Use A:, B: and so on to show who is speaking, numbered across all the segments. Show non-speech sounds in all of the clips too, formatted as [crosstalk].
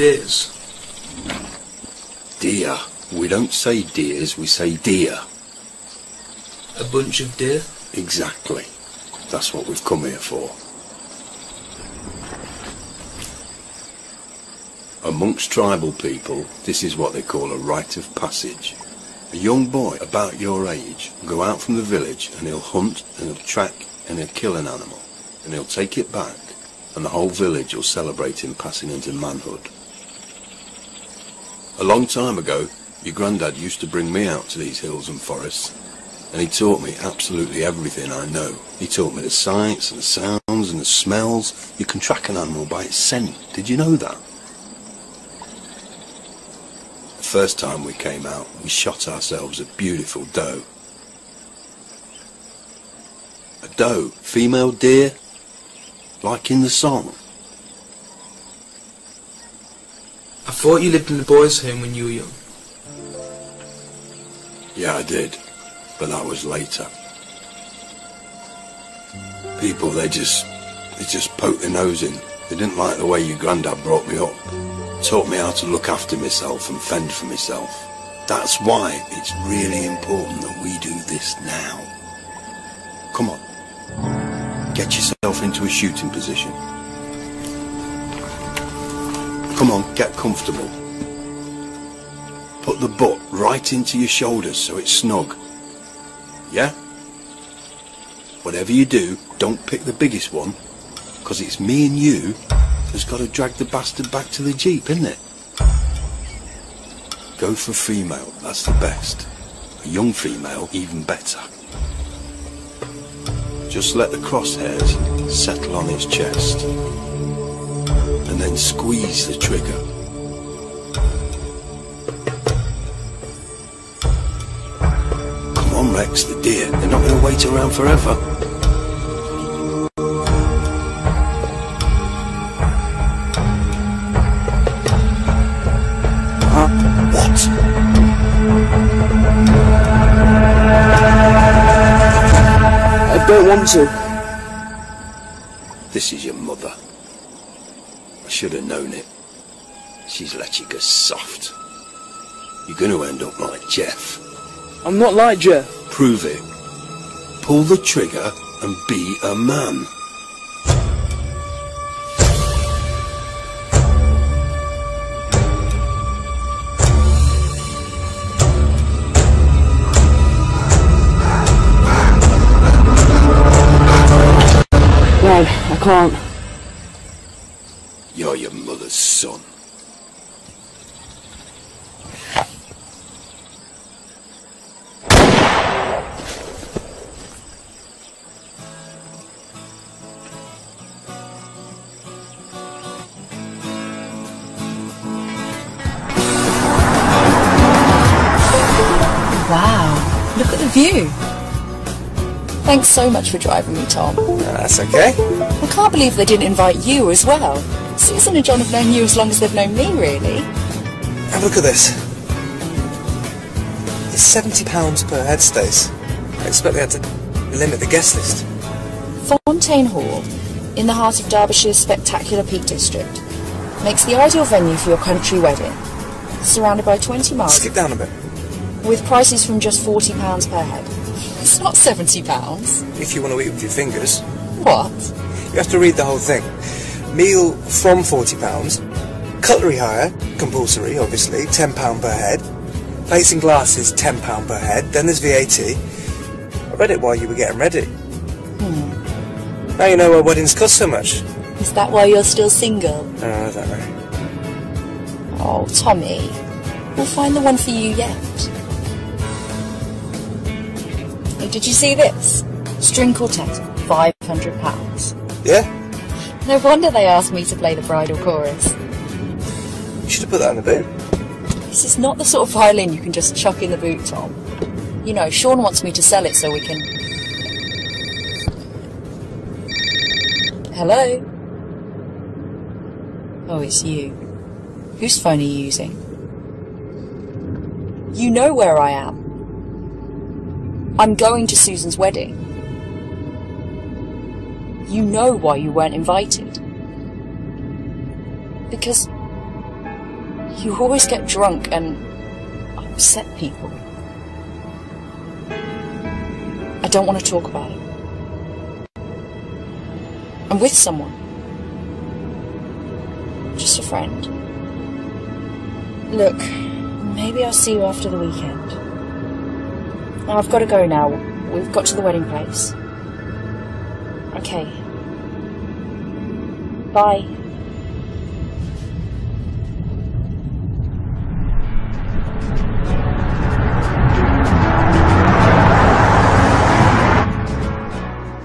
A: deers.
B: Deer. We don't say deers, we say deer.
A: A bunch of deer?
B: Exactly. That's what we've come here for. Amongst tribal people, this is what they call a rite of passage. A young boy about your age will go out from the village and he'll hunt and he'll track and he'll kill an animal and he'll take it back and the whole village will celebrate him passing into manhood. A long time ago, your granddad used to bring me out to these hills and forests and he taught me absolutely everything I know. He taught me the sights and the sounds and the smells. You can track an animal by its scent. Did you know that? The first time we came out, we shot ourselves a beautiful doe. A doe, female deer, like in the song.
A: I thought you lived in the boys' home when you were young.
B: Yeah, I did, but that was later. People, they just, they just poked their nose in. They didn't like the way your granddad brought me up. Taught me how to look after myself and fend for myself. That's why it's really important that we do this now. Come on. Get yourself into a shooting position. Come on, get comfortable. Put the butt right into your shoulders so it's snug. Yeah? Whatever you do, don't pick the biggest one, because it's me and you that's got to drag the bastard back to the jeep, isn't it? Go for female, that's the best. A young female, even better. Just let the crosshairs settle on his chest. And then squeeze the trigger. Come on, Rex, the deer. They're not going to wait around forever. What?
A: I don't want to.
B: This is your mother. I should have known it. She's let you go soft. You're going to end up like Jeff.
A: I'm not like Jeff.
B: Prove it. Pull the trigger and be a man.
A: Dad, I can't.
B: You're your mother's son.
C: Wow, look at the view. Thanks so much for driving me, Tom.
D: That's okay.
C: I can't believe they didn't invite you as well. Susan and John have known you as long as they've known me, really.
D: Have a look at this. It's seventy pounds per head, Stace. I expect they had to limit the guest list.
C: Fontaine Hall, in the heart of Derbyshire's spectacular Peak District, makes the ideal venue for your country wedding. Surrounded by 20 miles,
D: Skip down a bit.
C: with prices from just £40 per head. It's not £70.
D: If you want to eat with your fingers,
C: What?
D: you have to read the whole thing. Meal from forty pounds. Cutlery hire, compulsory, obviously, ten pound per head. Plates and glasses, ten pound per head. Then there's VAT. I read it while you were getting ready. Hmm. Now you know why weddings cost so much.
C: Is that why you're still single?
D: Oh, don't know.
C: Oh, Tommy. We'll find the one for you yet. Did you see this? String quartet, £500.
D: Yeah?
C: No wonder they asked me to play the bridal chorus.
D: You should have put that in the boot.
C: This is not the sort of violin you can just chuck in the boot, Tom. You know, Sean wants me to sell it so we can. Hello? Oh, it's you. Whose phone are you using? You know where I am. I'm going to Susan's wedding. You know why you weren't invited. Because you always get drunk and upset people. I don't want to talk about it. I'm with someone. Just a friend. Look, maybe I'll see you after the weekend. Now, I've got to go now. We've got to the wedding place. Okay. Bye.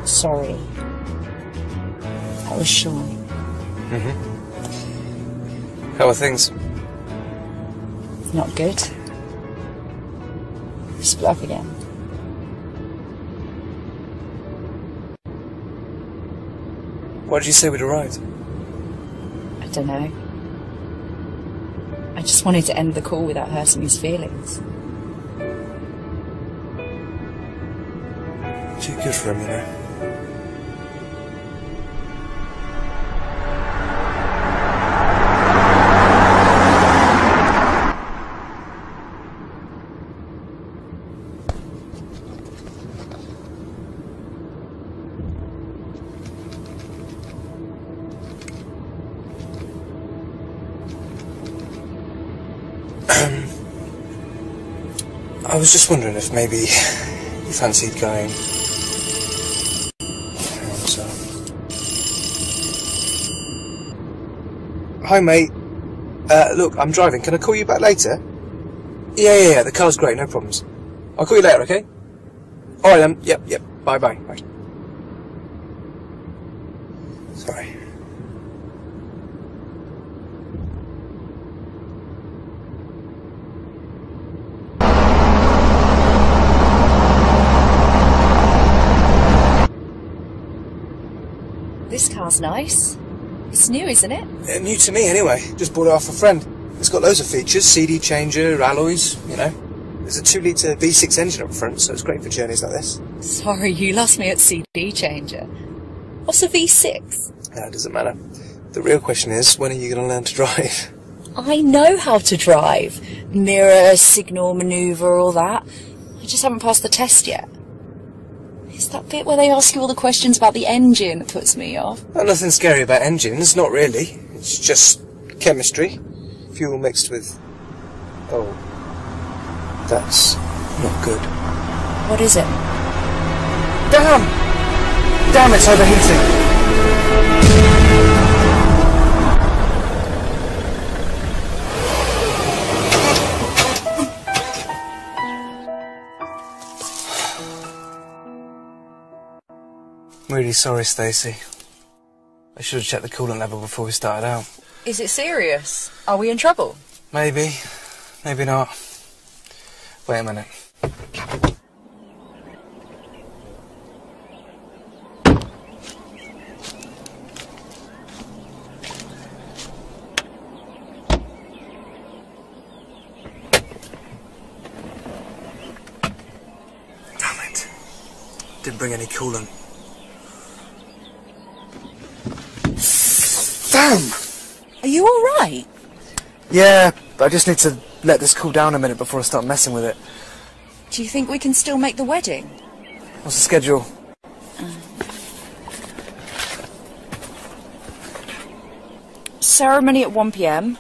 C: Sorry. I was shy. Mm-hmm.
D: How are things?
C: Not good. Split up again.
D: Why did you say we'd arrived?
C: I don't know. I just wanted to end the call without hurting his feelings.
D: Too good for him, you know. Was just wondering if maybe you fancied going. Hi, mate. Uh, look, I'm driving. Can I call you back later? Yeah, yeah, yeah. The car's great. No problems. I'll call you later, okay? All right, then. Yep, yep. Bye, bye. Bye. Sorry.
C: This car's nice. It's new, isn't it?
D: Uh, new to me, anyway. Just bought it off a friend. It's got loads of features: CD changer, alloys. You know. There's a two-litre V6 engine up front, so it's great for journeys like this.
C: Sorry, you lost me at CD changer. What's a V6?
D: No, it doesn't matter. The real question is, when are you going to learn to drive? [laughs]
C: I know how to drive. Mirror, signal, manoeuvre, all that. I just haven't passed the test yet. It's that bit where they ask you all the questions about the engine that puts me off.
D: Well, nothing scary about engines, not really. It's just chemistry. Fuel mixed with... Oh. That's not good.
C: What is it?
D: Damn! Damn, it's overheating. I'm really sorry, Stacey. I should have checked the coolant level before we started out.
C: Is it serious? Are we in trouble?
D: Maybe, maybe not. Wait a minute. Damn it. Didn't bring any coolant. Damn!
C: Are you alright?
D: Yeah, but I just need to let this cool down a minute before I start messing with it.
C: Do you think we can still make the wedding?
D: What's the schedule?
C: Ceremony at 1pm.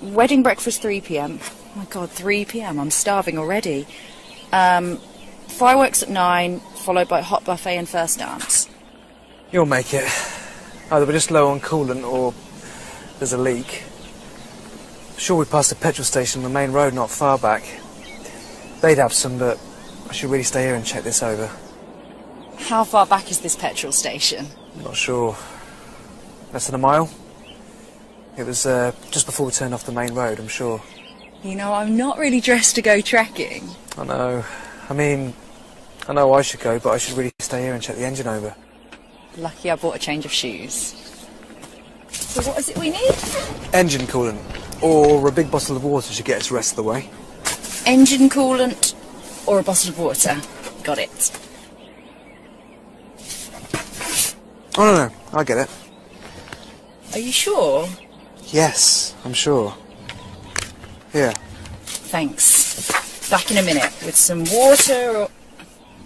C: Wedding breakfast 3pm. Oh my god, 3pm. I'm starving already. Um, fireworks at 9, followed by hot buffet and first dance.
D: You'll make it. Either we're just low on coolant or there's a leak. Sure, we passed a petrol station on the main road not far back. They'd have some, but I should really stay here and check this over.
C: How far back is this petrol station?
D: Not sure. Less than a mile? It was uh, just before we turned off the main road, I'm sure.
C: You know, I'm not really dressed to go trekking.
D: I know. I mean, I know I should go, but I should really stay here and check the engine over.
C: Lucky I bought a change of shoes. So what is it we need?
D: Engine coolant. Or a big bottle of water to get us the rest of the way.
C: Engine coolant or a bottle of water? got it.
D: Oh, no, no, I get it.
C: Are you sure?
D: Yes, I'm sure. Here,
C: Thanks. Back in a minute with some water or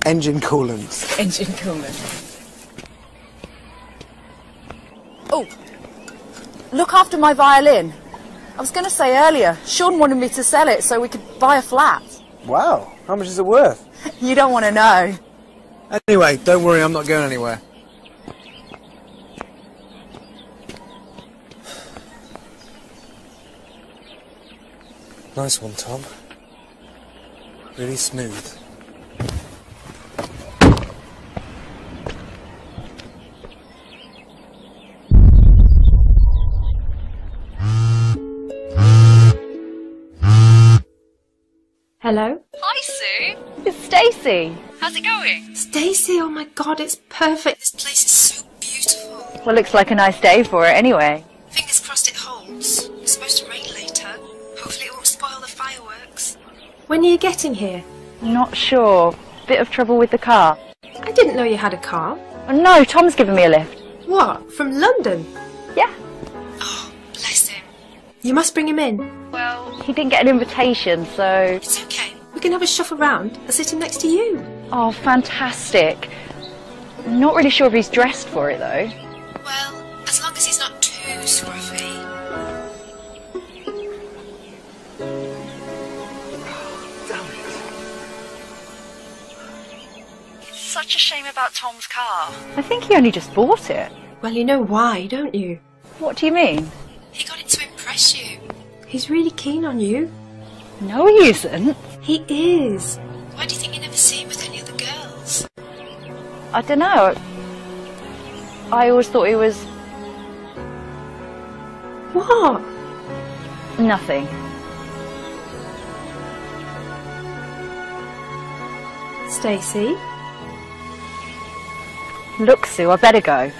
D: engine coolant.
C: engine coolant. Oh, look after my violin. I was going to say earlier, Sean wanted me to sell it so we could buy a flat.
D: Wow, how much is it worth? [laughs]
C: You don't want to know.
D: Anyway, don't worry, I'm not going anywhere. [sighs] Nice one, Tom. Really smooth.
E: Hello?
C: Hi, Sue. It's Stacey. How's it going?
E: Stacy, oh my god, it's perfect.
C: This place is so beautiful. Well, looks like a nice day for it anyway.
E: Fingers crossed it holds. It's supposed to rain later. Hopefully it won't spoil the fireworks. When are you getting here?
C: Not sure. Bit of trouble with the car.
E: I didn't know you had a car.
C: Oh, no, Tom's given me a lift.
E: What? From London?
C: Yeah.
E: Oh, bless him. You must bring him in.
C: Well, he didn't get an invitation, so.
E: It's okay. We can have a shuff around and sit him next to you.
C: Oh, fantastic. Not really sure if he's dressed for it though.
E: Well, as long as he's not too scruffy.
C: It's such a shame about Tom's car. I think he only just bought it.
E: Well, you know why, don't you?
C: What do you mean?
E: He's really keen on you.
C: No, he isn't.
E: He is. Why do you think you never see him with any other girls?
C: I don't know. I always thought he was
E: What?
C: nothing.
E: Stacy?
C: Look, Sue, I better go.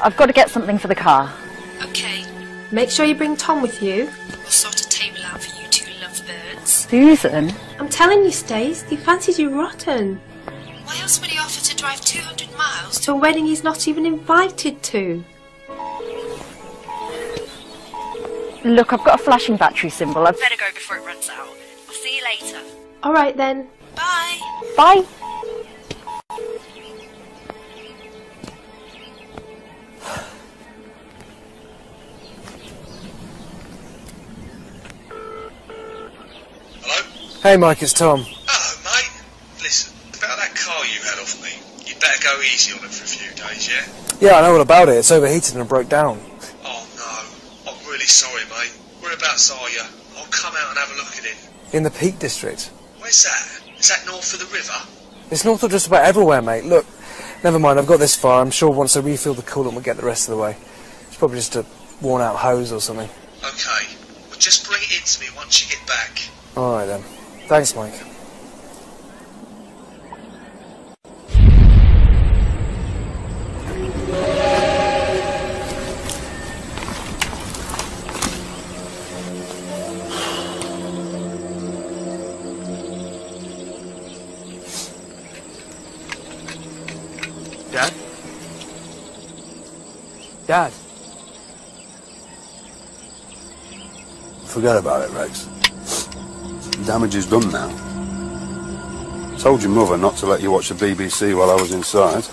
C: I've got to get something for the car.
E: Okay. Make sure you bring Tom with you. We'll sort
C: Susan?
E: I'm telling you, Stace, he fancies you rotten. Why else would he offer to drive 200 miles to a wedding he's not even invited to?
C: Look, I've got a flashing battery symbol. I'd better go before it runs out. I'll see you later.
E: All right then. Bye.
C: Bye.
D: Hey, Mike, it's Tom.
F: Oh, mate. Listen, about that car you had off me, you'd better go easy on it for a few days, yeah?
D: Yeah, I know all about it. It's overheated and broke down.
F: Oh, no. I'm really sorry, mate. Whereabouts are you? I'll come out and have a look at it.
D: In the Peak District.
F: Where's that? Is that north of the river?
D: It's north of just about everywhere, mate. Look, never mind, I've got this far. I'm sure once I refill the coolant, we'll get the rest of the way. It's probably just a worn out hose or something.
F: Okay. Well, just bring it in to me once you get back.
D: Alright then. Thanks, Mike.
A: Dad? Dad?
B: Forget about it, Rex. The damage is done now. Told your mother not to let you watch the BBC while I was inside.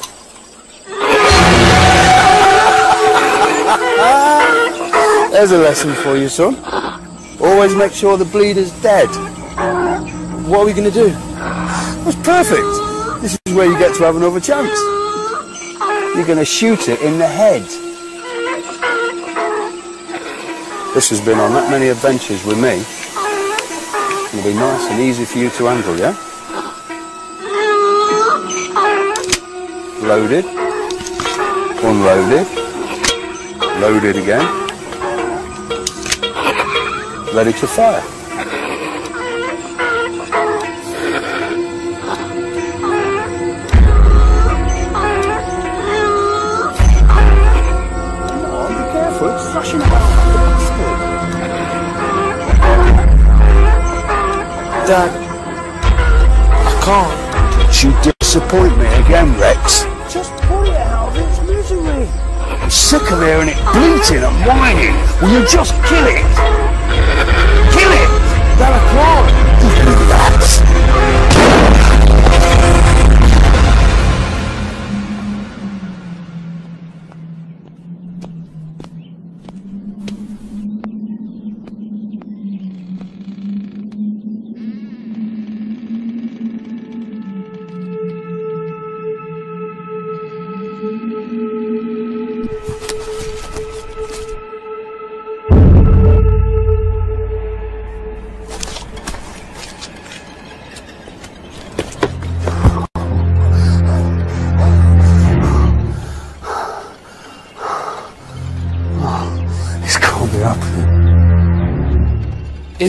B: There's a lesson for you, son. Always make sure the bleeder's dead.
D: What are we going to do?
B: That's perfect. This is where you get to have another chance. You're going to shoot it in the head. This has been on that many adventures with me. It'll be nice and easy for you to handle, yeah? Loaded. Unloaded. Loaded again. Ready to fire.
D: Dad, I can't.
B: You disappoint me again, Rex.
G: Just pull it out of its misery.
B: I'm sick of hearing it bleating and whining. Will you just kill it? Kill it!
G: Delacroix!
B: Do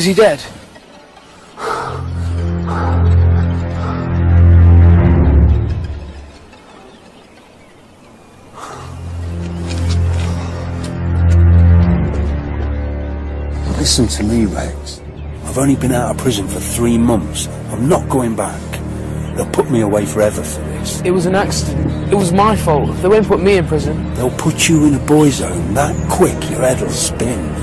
A: he dead?
B: Listen to me, Rex. I've only been out of prison for three months. I'm not going back. They'll put me away forever for this.
A: It was an accident. It was my fault. They won't put me in prison.
B: They'll put you in a boy's home that quick your head'll spin.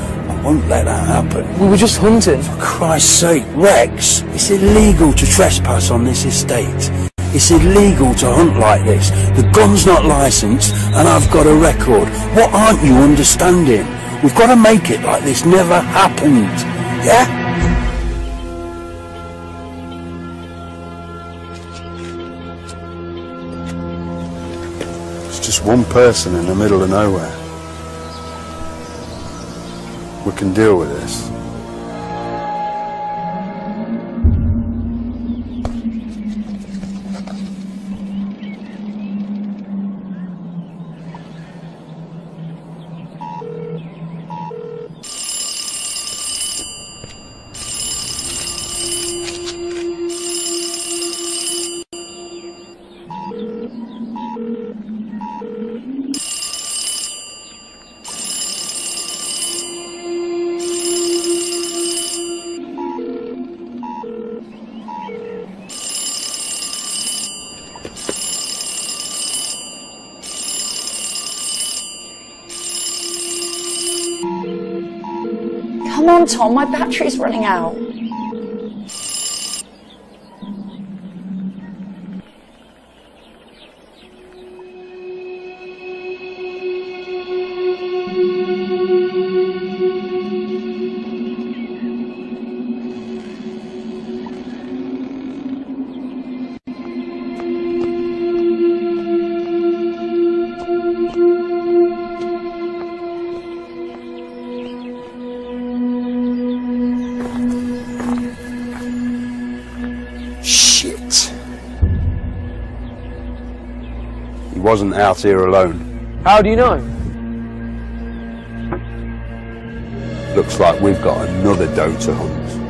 B: I won't let that happen.
A: We were just hunting.
B: For Christ's sake, Rex, it's illegal to trespass on this estate. It's illegal to hunt like this. The gun's not licensed and I've got a record. What aren't you understanding? We've got to make it like this never happened. Yeah? It's just one person in the middle of nowhere. We can deal with this.
C: On, Tom, my battery's running out.
B: He wasn't out here alone.
A: How do you know?
B: Looks like we've got another doe to hunt.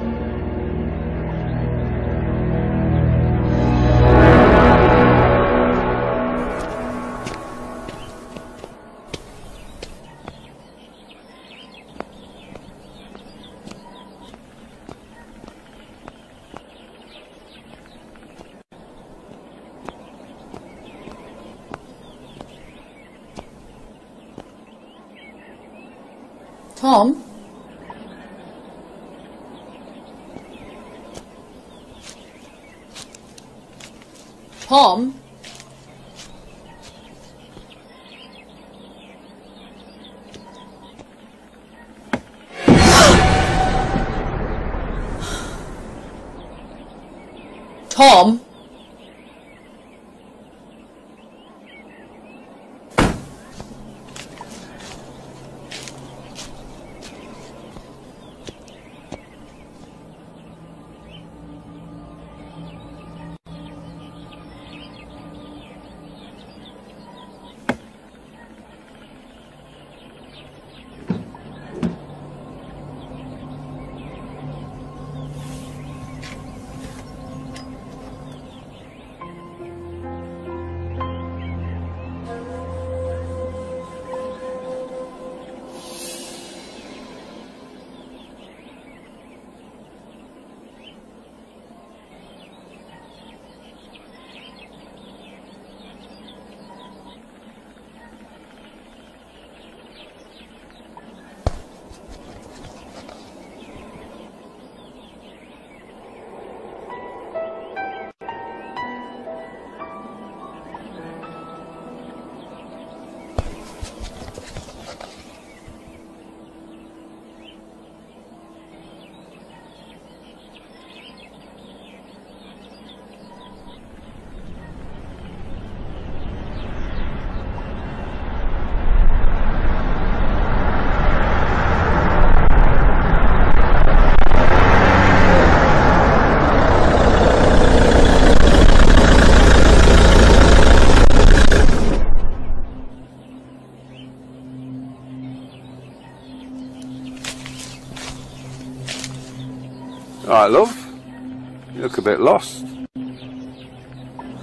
G: Bit lost.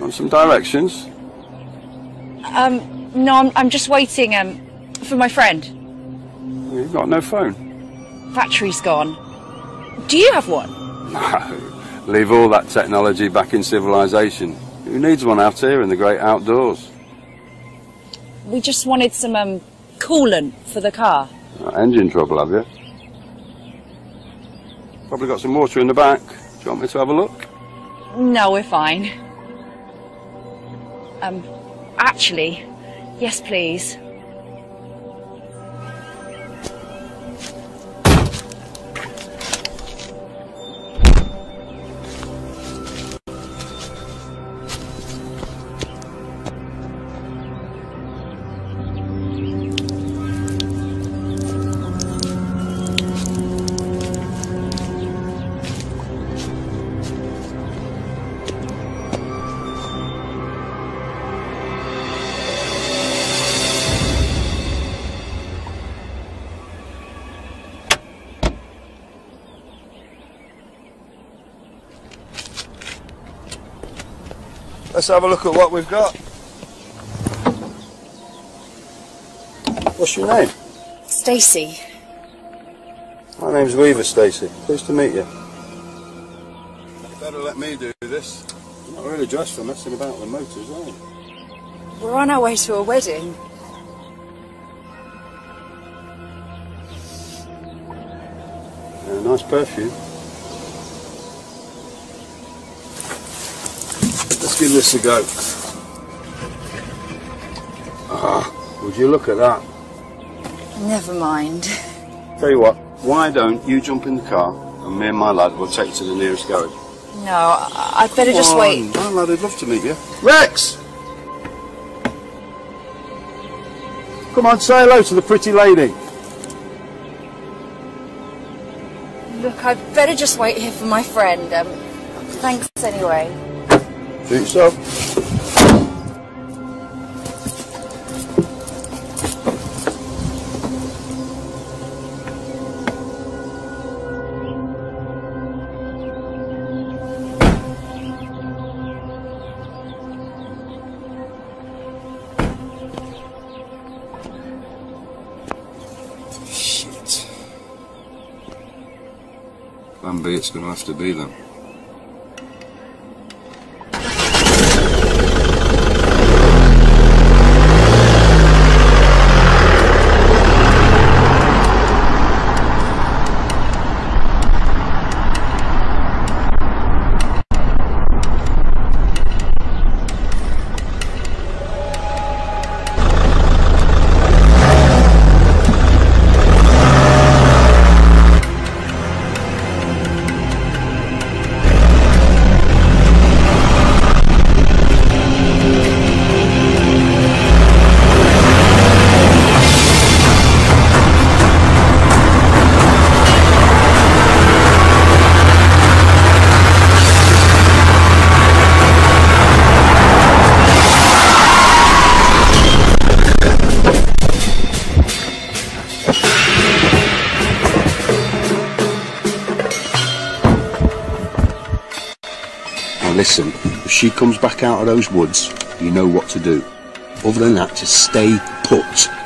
G: Want some directions?
C: Um, no, I'm, I'm just waiting, um, for my friend.
G: You've got no phone.
C: Battery's gone. Do you have one?
G: No. Leave all that technology back in civilization. Who needs one out here in the great outdoors?
C: We just wanted some, um, coolant for the car.
G: Uh, engine trouble, have you? Probably got some water in the back. Do you want me to have a look?
C: No, we're fine. Um, actually, yes, please.
G: Let's have a look at what we've got. What's your name?
C: Stacy.
G: My name's Weaver, Stacey. Pleased to meet you. You better let me do this. I'm not really dressed for messing about with motors, are you?
C: We're on our way to a wedding.
G: Yeah, nice perfume. Give this a go. Ah, would you look at that?
C: Never mind.
G: Tell you what, why don't you jump in the car and me and my lad will take you to the nearest garage?
C: No, I- I'd better just
G: Come
C: wait.
G: on, My lad would love to meet you. Rex! Come on, say hello to the pretty lady.
C: Look, I'd better just wait here for my friend. Um, thanks anyway.
G: Yourself. Shit. Plan B, it's going to have to be then. Listen, if she comes back out of those woods, you know what to do. Other than that, just stay put.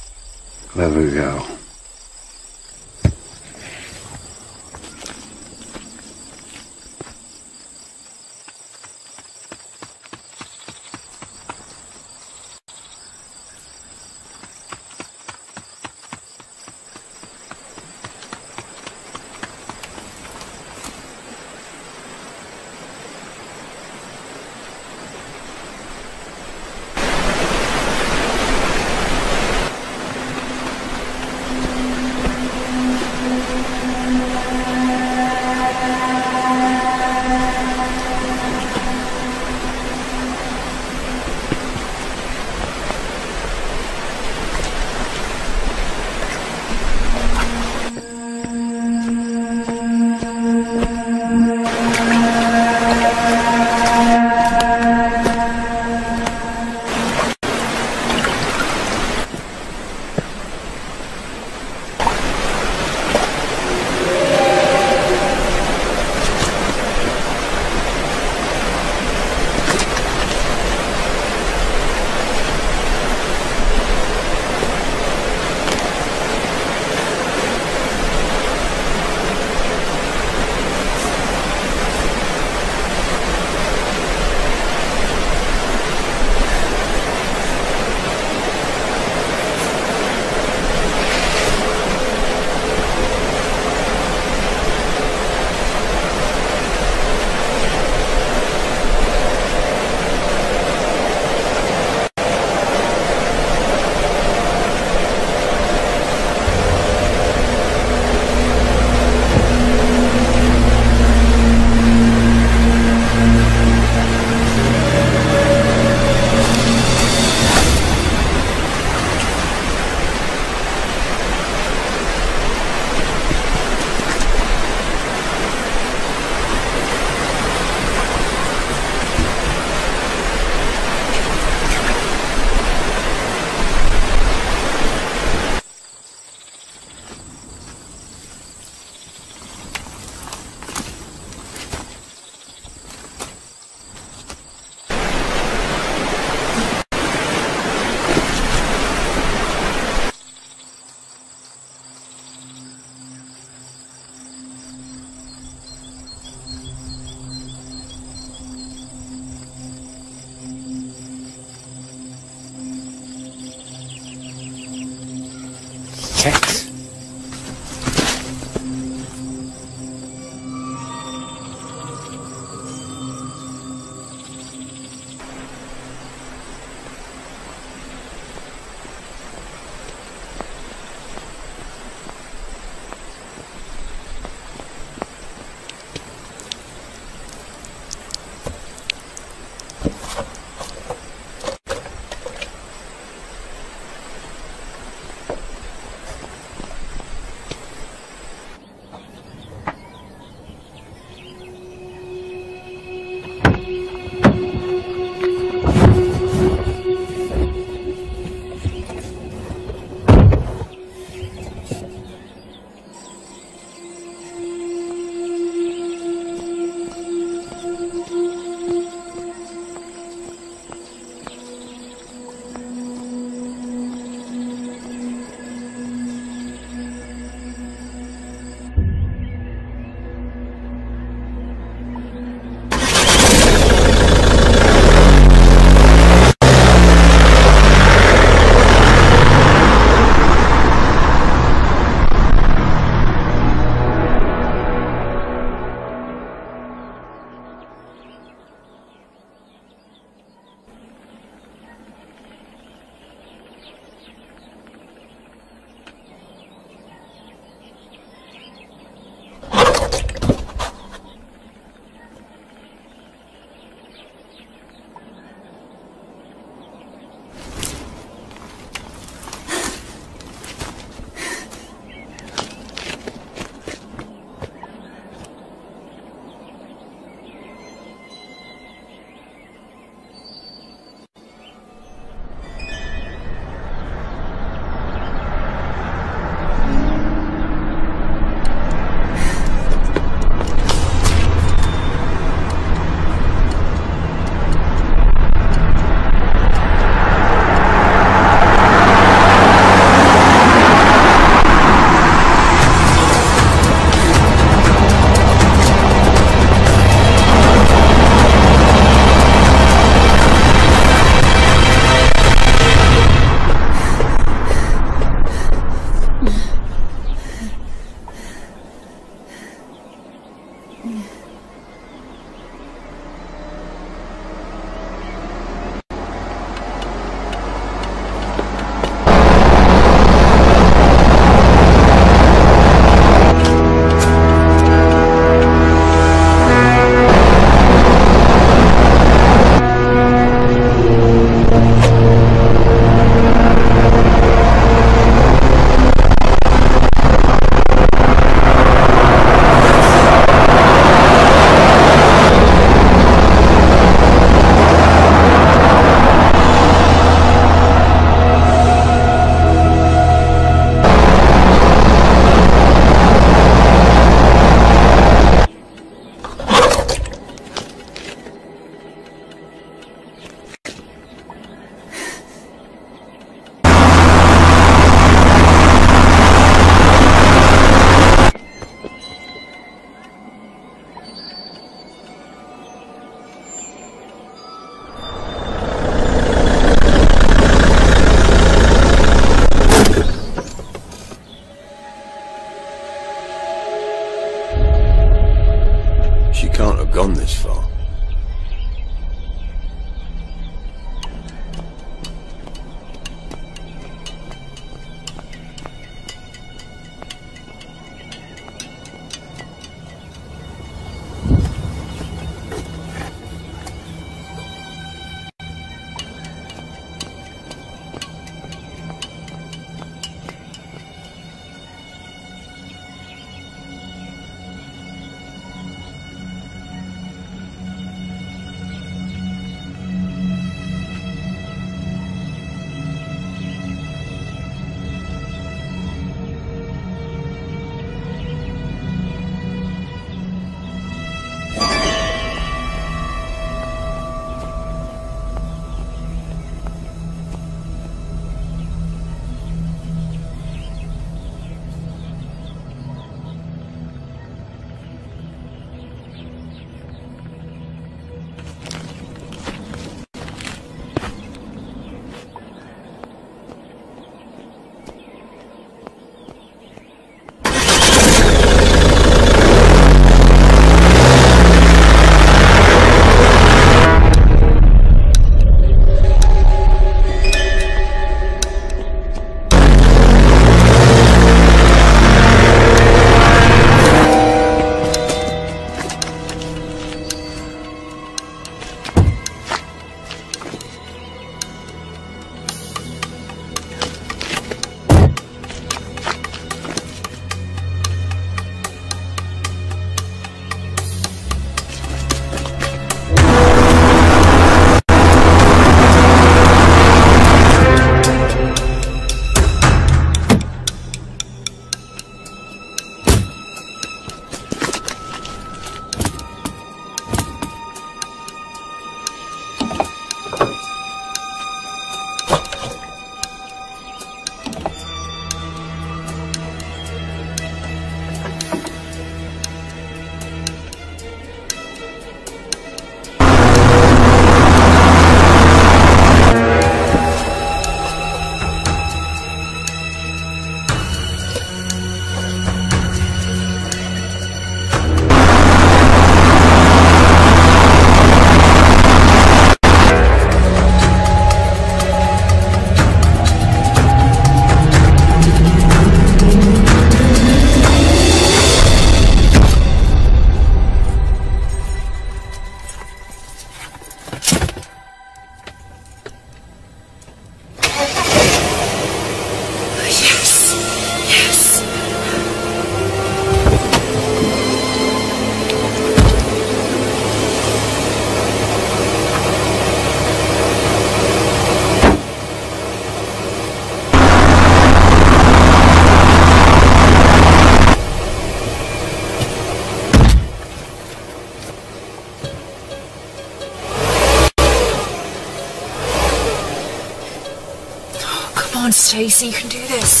C: On, Stacy, you can do this.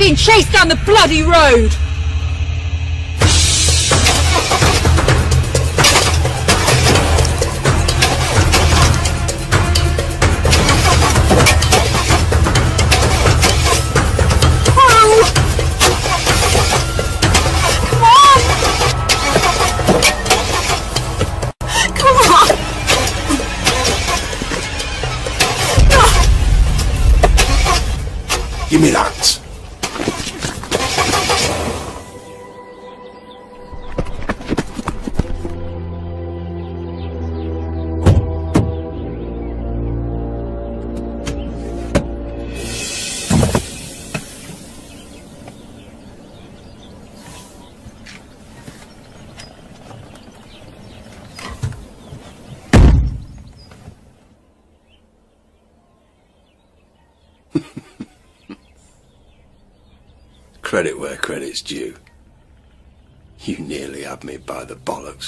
H: Being chased down the bloody road!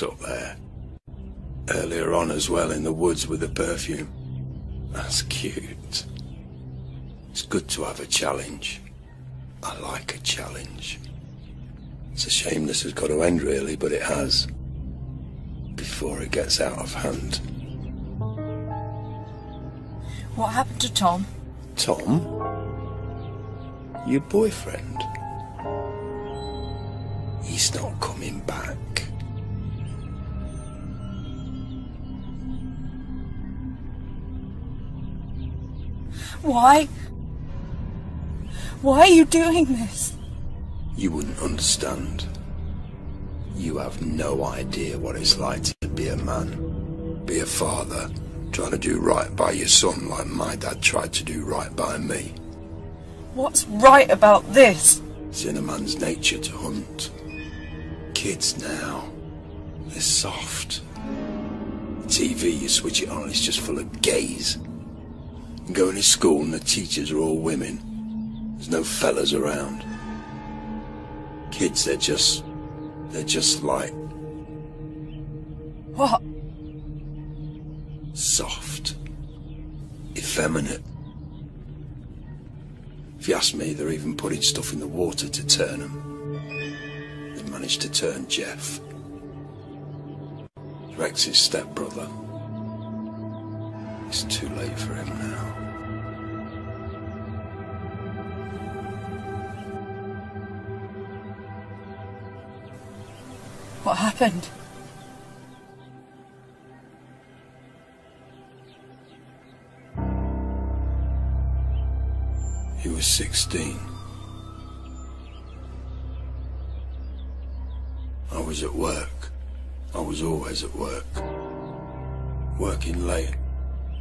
B: Up there. Earlier on as well in the woods with the perfume. That's cute. It's good to have a challenge. I like a challenge. It's a shame this has got to end really, but it has. Before it gets out of hand.
C: What happened to Tom?
B: Tom? Your boyfriend? He's not coming back.
C: Why? Why are you doing this?
B: You wouldn't understand. You have no idea what it's like to be a man, be a father, trying to do right by your son like my dad tried to do right by me.
C: What's right about this?
B: It's in a man's nature to hunt. Kids now, they're soft. TV, you switch it on, it's just full of gays. You go into school and the teachers are all women. There's no fellas around. Kids, they're just, they're just like
C: What?
B: soft, effeminate. If you ask me, they're even putting stuff in the water to turn them. They managed to turn Jeff. Rex's stepbrother. It's too late for him now.
C: What happened?
B: He was 16. I was at work. I was always at work. Working late.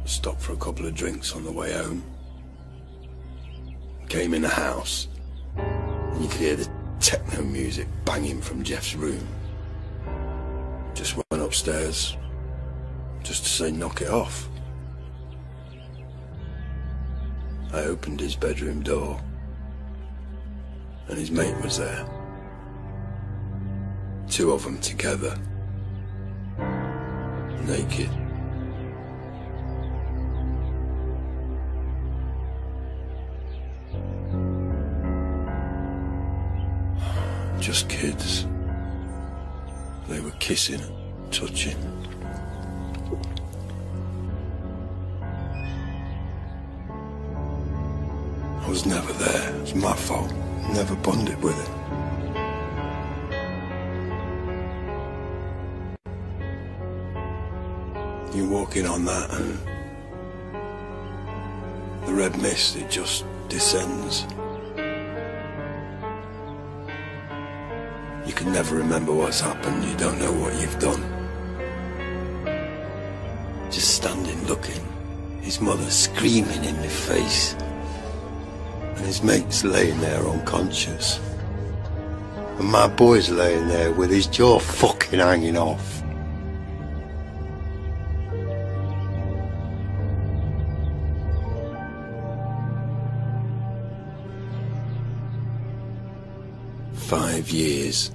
B: Stopped for a couple of drinks on the way home. came in the house, and you could hear the techno music banging from Jeff's room. Just went upstairs, just to say knock it off. I opened his bedroom door, and his mate was there. Two of them together, naked. Just kids. They were kissing and touching. I was never there. It's my fault. Never bonded with it. You walk in on that and the red mist, it just descends. You can never remember what's happened. You don't know what you've done. Just standing looking. His mother screaming in my face. And his mate's laying there unconscious. And my boy's laying there with his jaw fucking hanging off. Five years.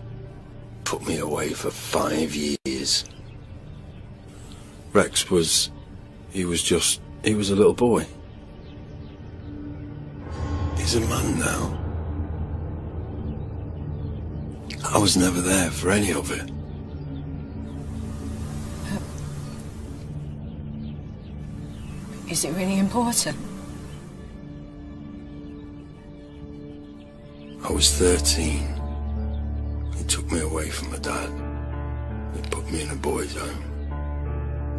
B: Put me away for five years. Rex was. He was just. He was a little boy. He's a man now. I was never there for any of it.
C: Is it really important?
B: I was 13. Took me away from my dad. He put me in a boys' home.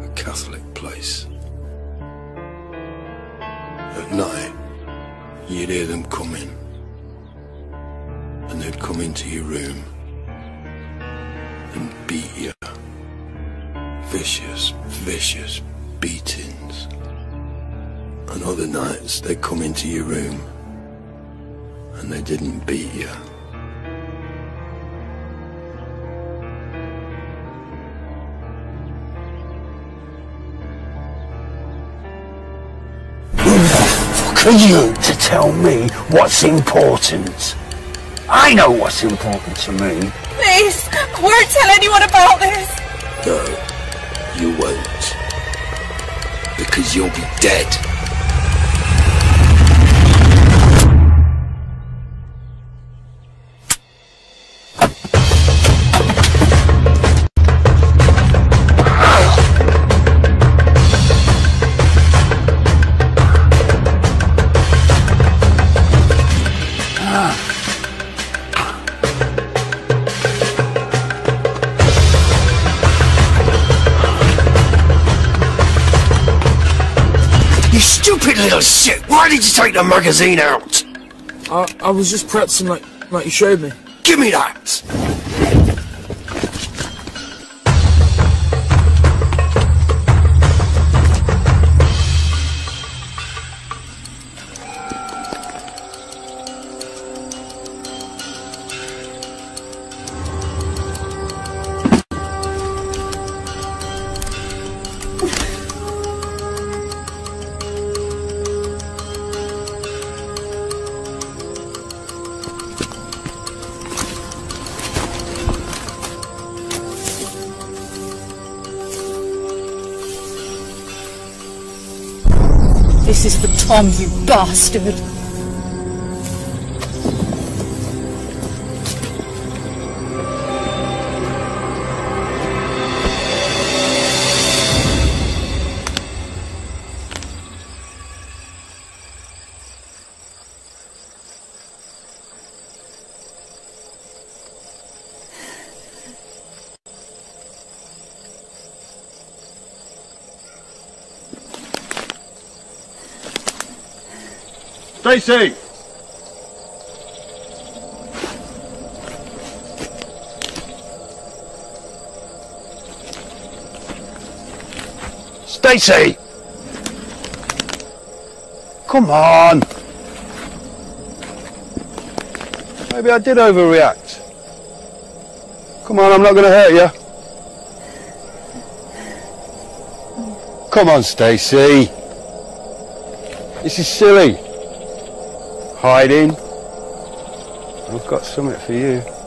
B: A Catholic place. At night, you'd hear them coming. And they'd come into your room and beat you. Vicious, vicious beatings. And other nights they'd come into your room and they didn't beat you.
I: Fuck are you to tell me what's important? I know what's important to me.
H: Please, I won't tell anyone about this.
B: No, you won't. Because you'll be dead. Why did you take the magazine out?
A: I, I was just practicing like, like you showed me.
B: Give me that!
C: Tom, you bastard.
G: Stay safe.
I: Stacy! Come on!
G: Maybe I did overreact. Come on, I'm not going to hurt you. Come on, Stacy. This is silly hiding. I've got something for you.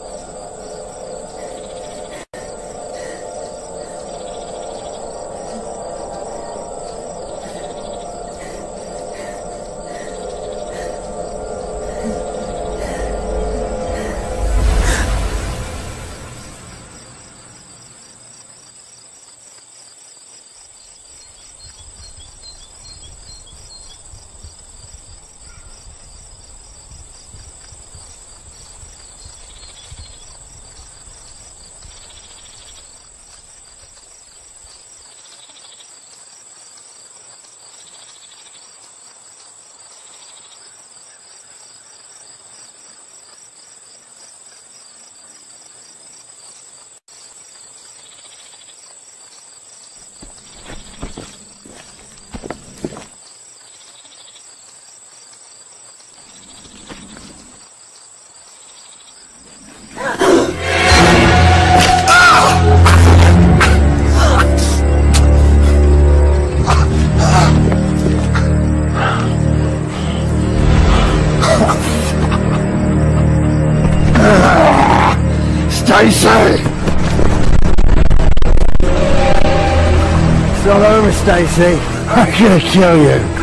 B: I say, I'm gonna kill you.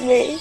C: Where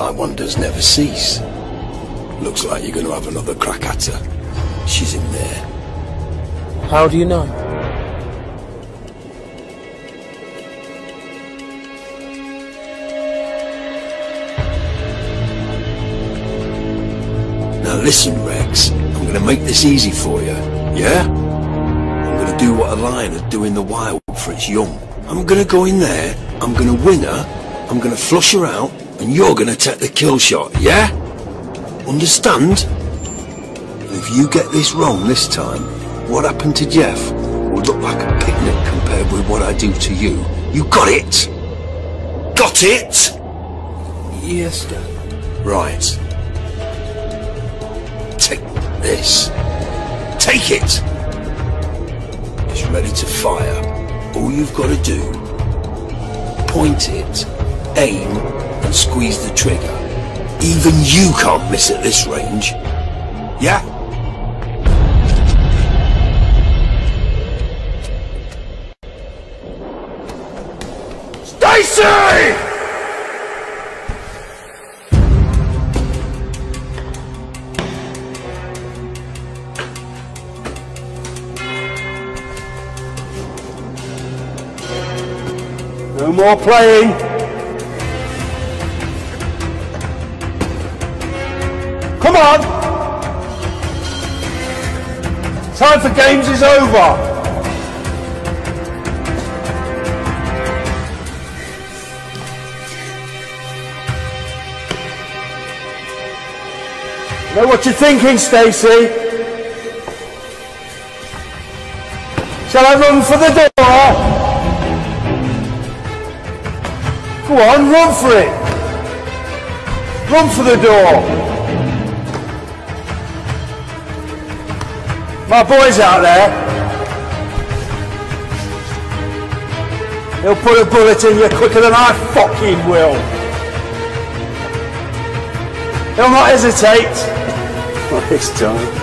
B: Like wonders never cease. Looks like you're going to have another crack at her. She's in there.
A: How do you know?
B: Now listen, Rex. I'm going to make this easy for you. Yeah? I'm going to do what a lion would do in the wild for its young. I'm going to go in there. I'm going to win her. I'm going to flush her out. And you're going to take the kill shot. Yeah? Understand? And if you get this wrong this time, what happened to Jeff will look like a picnic compared with what I do to you. You got it? Got it?
A: Yes, Dad.
B: Right. Take this. Take it! It's ready to fire. All you've got to do, point it, aim, and squeeze the trigger. Even you can't miss at this range. Yeah? Stacy!
G: No more playing. Time for games is over. Know what you're thinking, Stacy? Shall I run for the door? Go on, run for it. Run for the door. My boy's out there. He'll put a bullet in you quicker than I fucking will. He'll not hesitate. Not this time.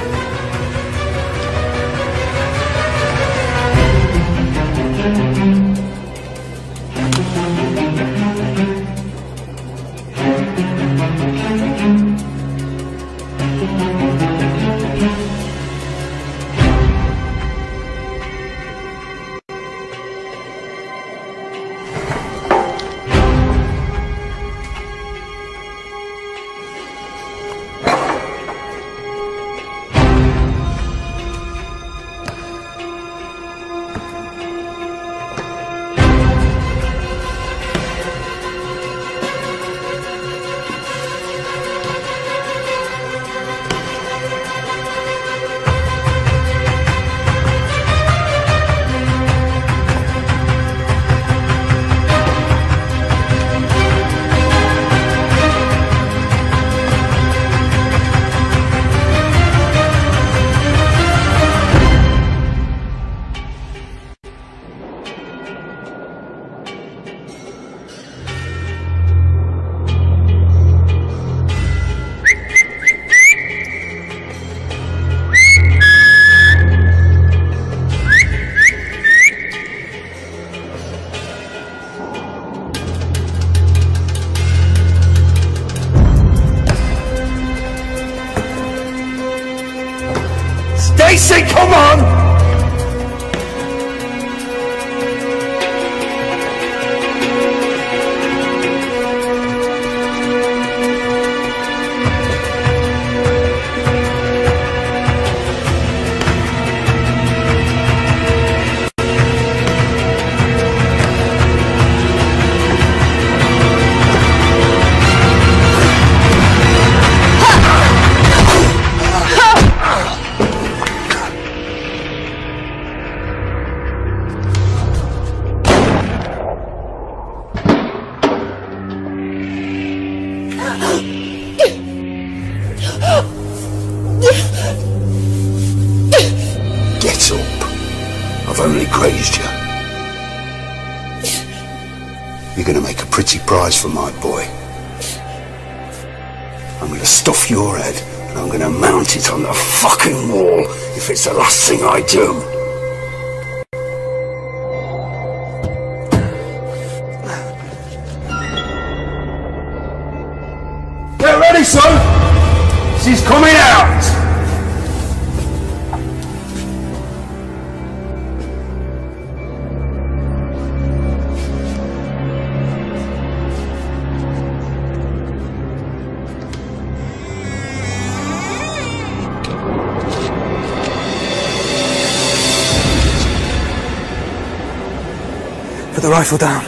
D: Rifle down.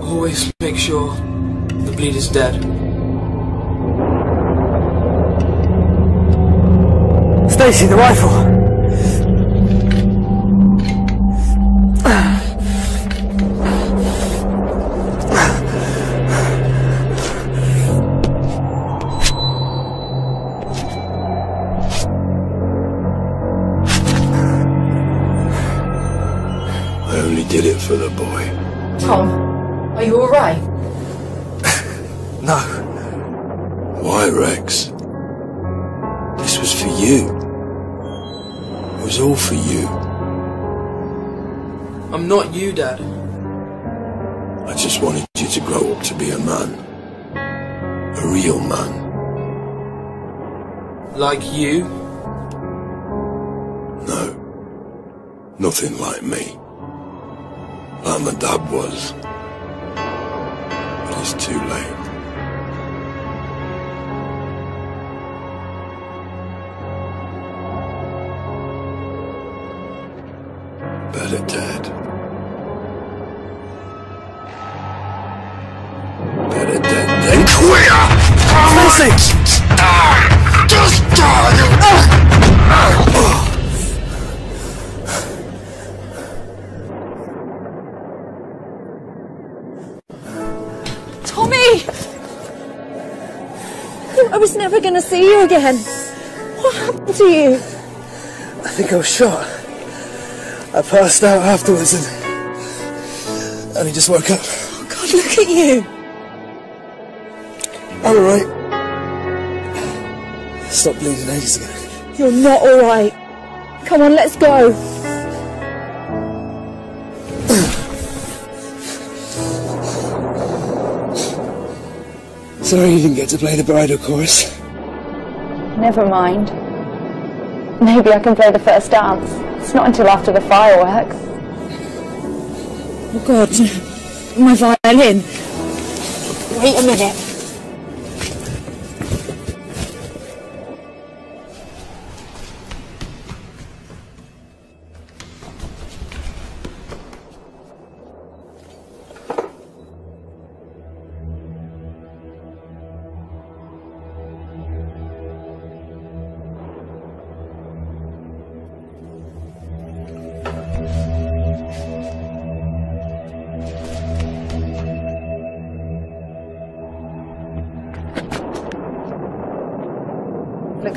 A: Always make sure the bleed is dead.
D: Stacy, the rifle.
J: Tom, are you alright? [laughs]
D: No.
B: Why, Rex? This was for you. It was all for you.
A: I'm not you, Dad.
B: I just wanted you to grow up to be a man. A real man.
A: Like you.
B: No. Nothing like me. Dad was. But it's too late.
C: You again. What happened to you?
D: I think I was shot. I passed out afterwards and only just woke up.
C: Oh God, look at you.
D: I'm alright. Stopped bleeding ages ago.
C: You're not alright. Come on, let's go.
D: Sorry you didn't get to play the bridal chorus.
C: Never mind. Maybe I can play the first dance. It's not until after the fireworks. Oh God, my violin. Wait a minute.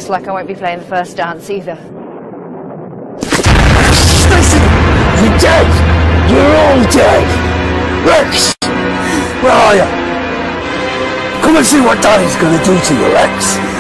C: Looks like I won't be playing the first dance either.
K: You're dead! You're all dead! Rex! Where are you? Come and see what Daddy's gonna do to you, Rex.